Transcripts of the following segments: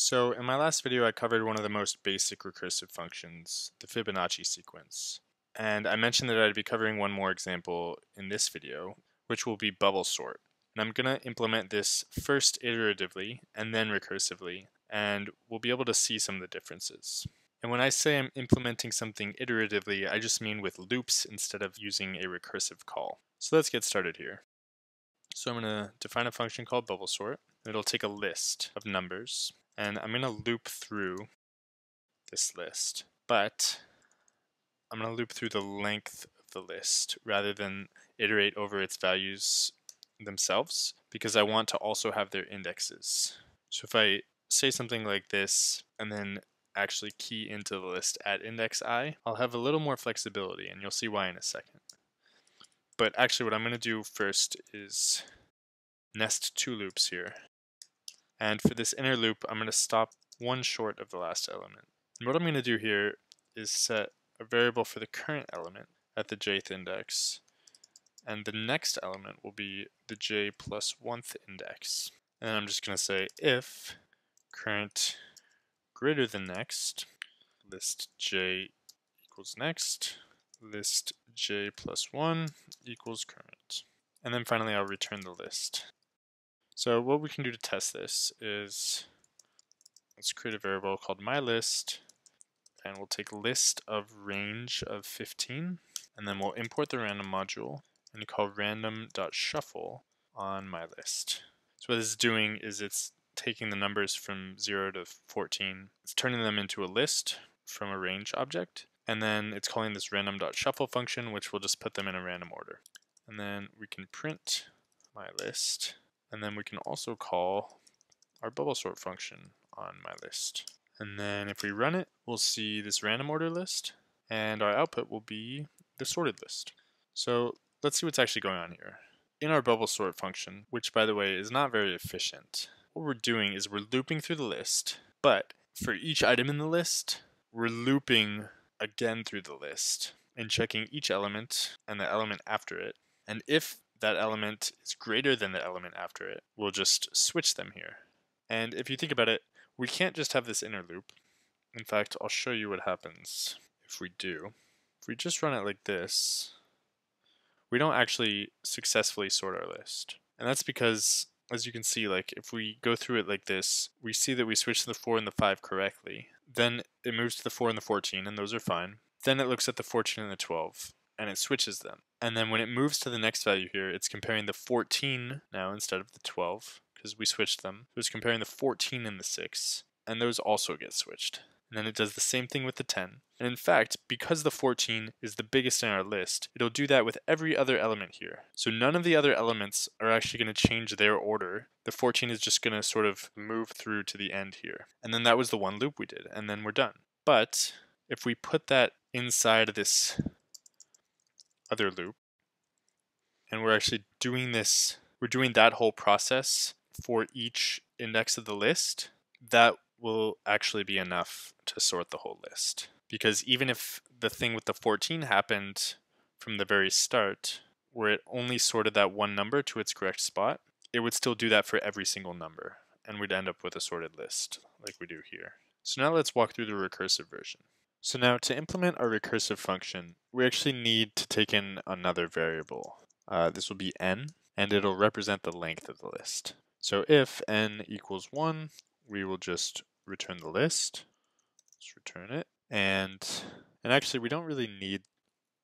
So in my last video I covered one of the most basic recursive functions, the Fibonacci sequence. And I mentioned that I'd be covering one more example in this video, which will be bubble sort. And I'm going to implement this first iteratively and then recursively, and we'll be able to see some of the differences. And when I say I'm implementing something iteratively, I just mean with loops instead of using a recursive call. So let's get started here. So I'm going to define a function called bubble sort. It'll take a list of numbers and I'm going to loop through this list, but I'm going to loop through the length of the list rather than iterate over its values themselves because I want to also have their indexes. So if I say something like this and then actually key into the list at index i, I'll have a little more flexibility and you'll see why in a second. But actually what I'm going to do first is nest two loops here. And for this inner loop, I'm going to stop one short of the last element. And what I'm going to do here is set a variable for the current element at the jth index. And the next element will be the j plus one-th index. And I'm just going to say if current greater than next, list j equals next, list j plus 1 equals current. And then finally I'll return the list. So what we can do to test this is let's create a variable called mylist and we'll take list of range of 15 and then we'll import the random module and call random.shuffle on my list. So what this is doing is it's taking the numbers from 0 to 14, it's turning them into a list from a range object, and then it's calling this random.shuffle function which will just put them in a random order. And then we can print my list and then we can also call our bubble sort function on my list. And then if we run it, we'll see this random order list, and our output will be the sorted list. So let's see what's actually going on here. In our bubble sort function, which by the way is not very efficient, what we're doing is we're looping through the list, but for each item in the list, we're looping again through the list and checking each element and the element after it. And if that element is greater than the element after it, we'll just switch them here. And if you think about it, we can't just have this inner loop. In fact, I'll show you what happens if we do. If we just run it like this, we don't actually successfully sort our list. And that's because, as you can see, like if we go through it like this, we see that we switch the 4 and the 5 correctly. Then it moves to the 4 and the 14, and those are fine. Then it looks at the 14 and the 12, and it switches them. And then when it moves to the next value here, it's comparing the 14 now instead of the 12 because we switched them. So it's comparing the 14 and the 6 and those also get switched. And then it does the same thing with the 10. And in fact, because the 14 is the biggest in our list, it'll do that with every other element here. So none of the other elements are actually going to change their order. The 14 is just going to sort of move through to the end here. And then that was the one loop we did, and then we're done. But if we put that inside of this other loop. And we're actually doing this, we're doing that whole process for each index of the list. That will actually be enough to sort the whole list. Because even if the thing with the 14 happened from the very start, where it only sorted that one number to its correct spot, it would still do that for every single number. And we'd end up with a sorted list like we do here. So now let's walk through the recursive version. So now to implement our recursive function, we actually need to take in another variable. Uh, this will be n, and it'll represent the length of the list. So if n equals 1, we will just return the list. Let's return it. And, and actually, we don't really need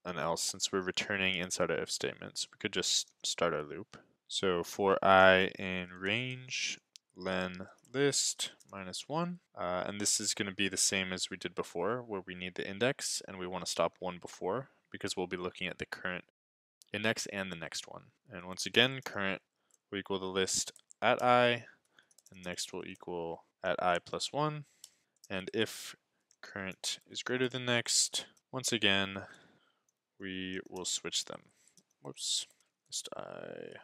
an else since we're returning inside our if statement. So we could just start our loop. So for i in range, len list minus 1. Uh, and this is going to be the same as we did before, where we need the index, and we want to stop one before, because we'll be looking at the current index and the next one. And once again, current will equal the list at i, and next will equal at i plus 1. And if current is greater than next, once again, we will switch them. Whoops. List i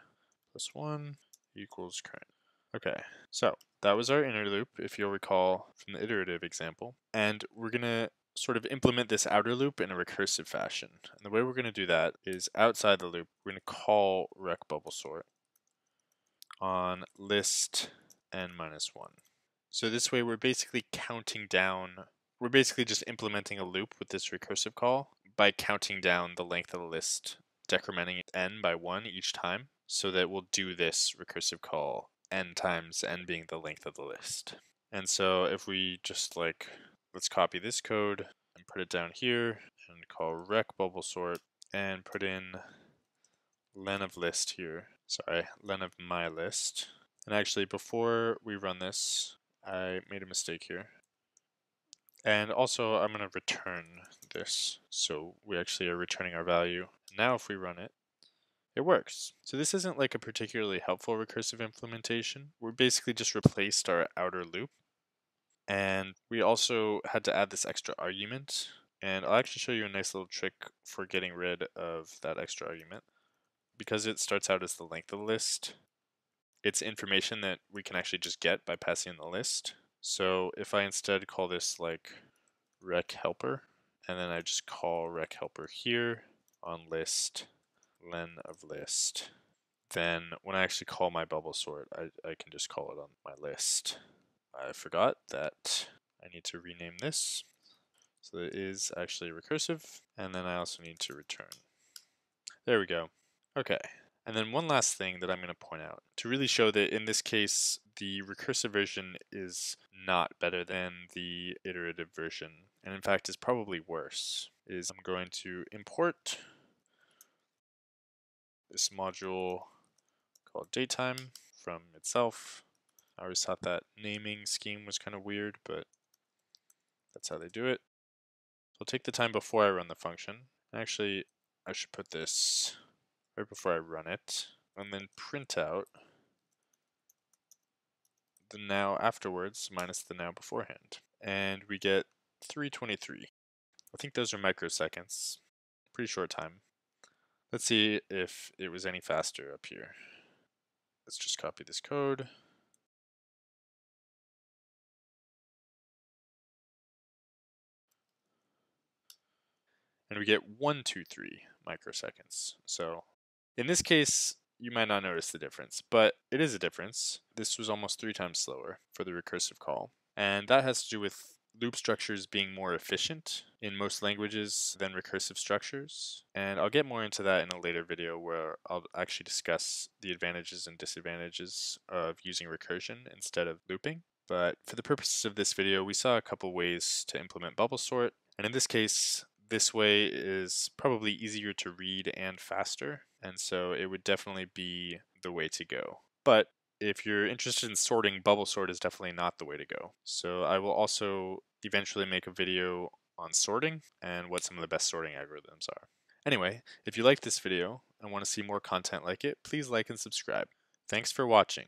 plus 1 equals current. Okay, so that was our inner loop, if you'll recall from the iterative example. And we're going to sort of implement this outer loop in a recursive fashion. And the way we're going to do that is outside the loop, we're going to call rec bubble sort on list n minus 1. So this way we're basically counting down, we're basically just implementing a loop with this recursive call by counting down the length of the list, decrementing n by 1 each time, so that we'll do this recursive call n times n being the length of the list. And so if we just like, let's copy this code and put it down here and call rec bubble sort and put in len of list here. Sorry, len of my list. And actually before we run this, I made a mistake here. And also I'm going to return this. So we actually are returning our value. Now if we run it, it works. So this isn't like a particularly helpful recursive implementation. We basically just replaced our outer loop. And we also had to add this extra argument. And I'll actually show you a nice little trick for getting rid of that extra argument. Because it starts out as the length of the list, it's information that we can actually just get by passing in the list. So if I instead call this like rec helper, and then I just call rec helper here on list len of list, then when I actually call my bubble sort, I, I can just call it on my list. I forgot that I need to rename this. So it is actually recursive, and then I also need to return. There we go. Okay. And then one last thing that I'm going to point out to really show that in this case, the recursive version is not better than the iterative version, and in fact is probably worse, is I'm going to import this module called datetime from itself. I always thought that naming scheme was kind of weird, but that's how they do it. So I'll take the time before I run the function. Actually, I should put this right before I run it, and then print out the now afterwards minus the now beforehand. And we get 323. I think those are microseconds. Pretty short time. Let's see if it was any faster up here. Let's just copy this code. And we get 123 microseconds. So in this case, you might not notice the difference, but it is a difference. This was almost three times slower for the recursive call. And that has to do with loop structures being more efficient in most languages than recursive structures. And I'll get more into that in a later video where I'll actually discuss the advantages and disadvantages of using recursion instead of looping. But for the purposes of this video, we saw a couple ways to implement bubble sort. And in this case, this way is probably easier to read and faster. And so it would definitely be the way to go. But if you're interested in sorting, bubble sort is definitely not the way to go. So I will also eventually make a video on sorting and what some of the best sorting algorithms are. Anyway, if you liked this video and want to see more content like it, please like and subscribe. Thanks for watching.